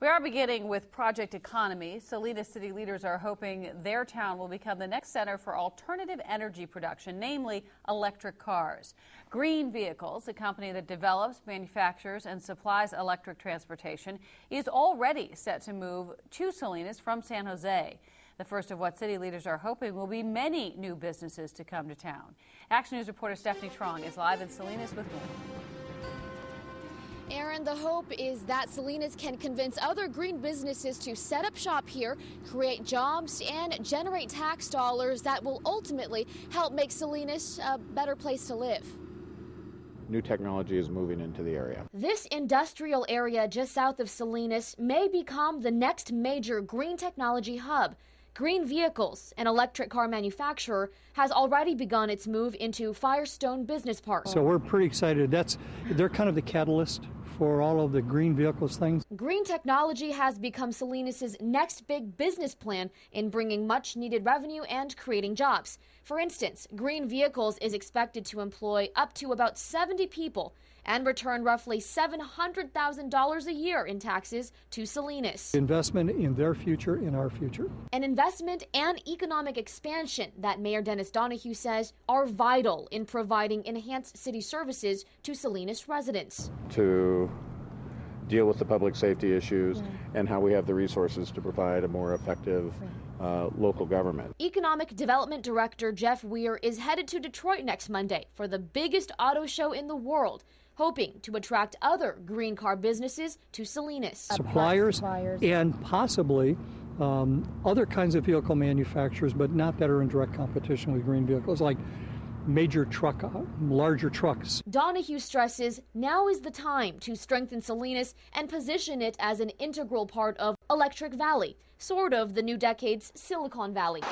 We are beginning with Project Economy. Salinas city leaders are hoping their town will become the next center for alternative energy production, namely electric cars. Green Vehicles, a company that develops, manufactures, and supplies electric transportation, is already set to move to Salinas from San Jose. The first of what city leaders are hoping will be many new businesses to come to town. Action News reporter Stephanie Trong is live in Salinas with more. Aaron, the hope is that Salinas can convince other green businesses to set up shop here, create jobs, and generate tax dollars that will ultimately help make Salinas a better place to live. New technology is moving into the area. This industrial area just south of Salinas may become the next major green technology hub. Green Vehicles, an electric car manufacturer, has already begun its move into Firestone Business Park. So we're pretty excited. That's they're kind of the catalyst for all of the green vehicles things. Green technology has become Salinas's next big business plan in bringing much needed revenue and creating jobs. For instance, Green Vehicles is expected to employ up to about 70 people and return roughly $700,000 a year in taxes to Salinas. Investment in their future, in our future. An investment and economic expansion that Mayor Dennis Donohue says are vital in providing enhanced city services to Salinas residents. To deal with the public safety issues and how we have the resources to provide a more effective uh, local government. Economic Development Director Jeff Weir is headed to Detroit next Monday for the biggest auto show in the world hoping to attract other green car businesses to Salinas. Suppliers, suppliers. and possibly um, other kinds of vehicle manufacturers, but not that are in direct competition with green vehicles, like major truck, uh, larger trucks. Donahue stresses now is the time to strengthen Salinas and position it as an integral part of Electric Valley, sort of the new decade's Silicon Valley.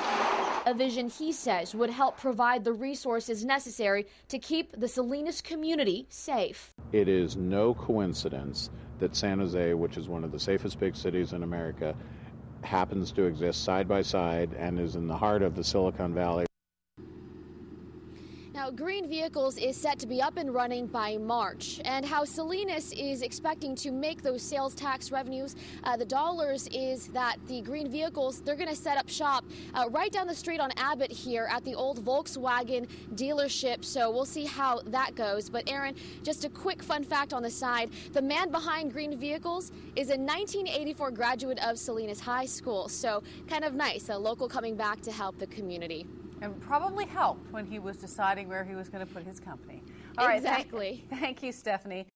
A vision he says would help provide the resources necessary to keep the Salinas community safe. It is no coincidence that San Jose, which is one of the safest big cities in America, happens to exist side by side and is in the heart of the Silicon Valley. Green Vehicles is set to be up and running by March, and how Salinas is expecting to make those sales tax revenues, uh, the dollars, is that the Green Vehicles, they're going to set up shop uh, right down the street on Abbott here at the old Volkswagen dealership, so we'll see how that goes. But Aaron, just a quick fun fact on the side, the man behind Green Vehicles is a 1984 graduate of Salinas High School, so kind of nice, a local coming back to help the community. And probably helped when he was deciding where he was going to put his company. All exactly. Right, thank, thank you, Stephanie.